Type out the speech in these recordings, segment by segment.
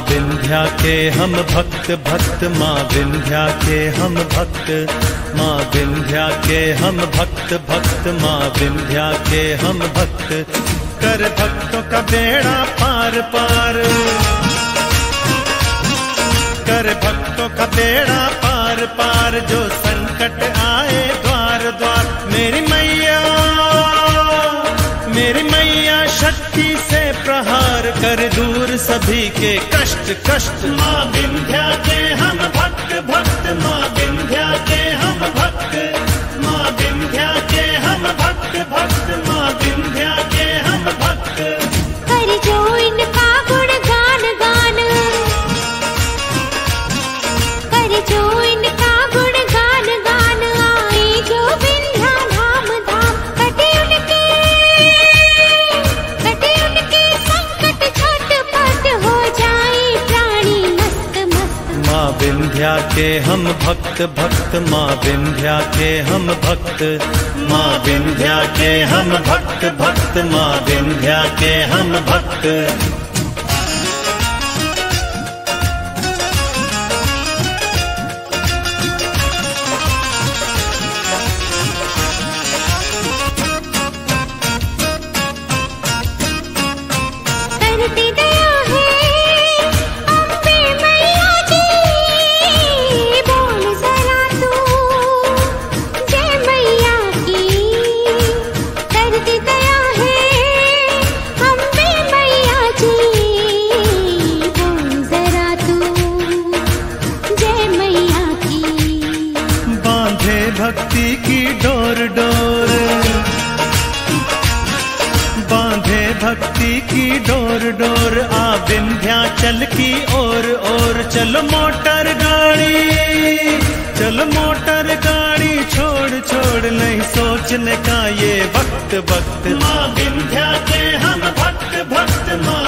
विंध्या के हम भक्त भक्त माँ विंध्या के हम भक्त माँ विंध्या के हम भक्त भक्त माँ विंध्या के हम भक्त। कर भक्तों का बेड़ा पार पार। कर भक्तों का बेड़ा पार पार, जो संकट आए द्वार द्वार। मेरी मैया मेरी मैया शक्ति से प्रहार कर सभी के कष्ट कष्ट। माँ विंध्या के हम भक्त के हम भक्त भक्त माँ विंध्या के हम भक्त, माँ विंध्या के हम भक्त भक्त माँ विंध्या के हम भक्त। बांधे भक्ति की डोर डोर आ विंध्या चल की ओर ओर। चलो मोटर गाड़ी, चलो मोटर गाड़ी, छोड़ छोड़। नहीं सोचने का ये वक्त वक्त। माँ विंध्या के हम भक्त भक्त। माँ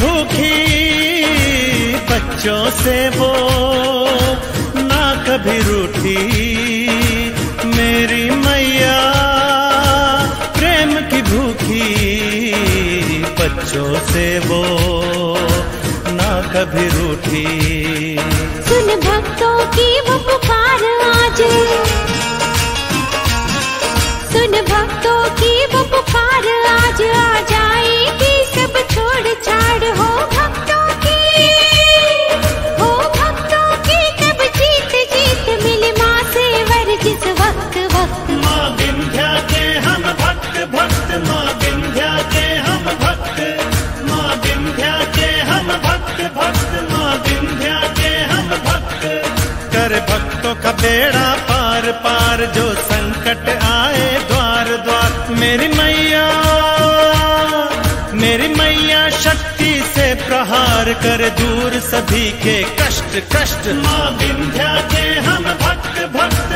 भूखी, बच्चों से वो ना कभी रूठी। मेरी मैया, प्रेम की भूखी, बच्चों से वो ना कभी रूठी। सुन भक्तों की वो विंध्या के हम भक्त के हम भक्त भक्त के हम भक्त। कर बेड़ा पार पार जो संकट आए द्वार द्वार। मेरी मैया मेरी मैया शक्ति से प्रहार कर दूर सभी के कष्ट कष्ट। माँ विंध्या के हम भक्त भक्त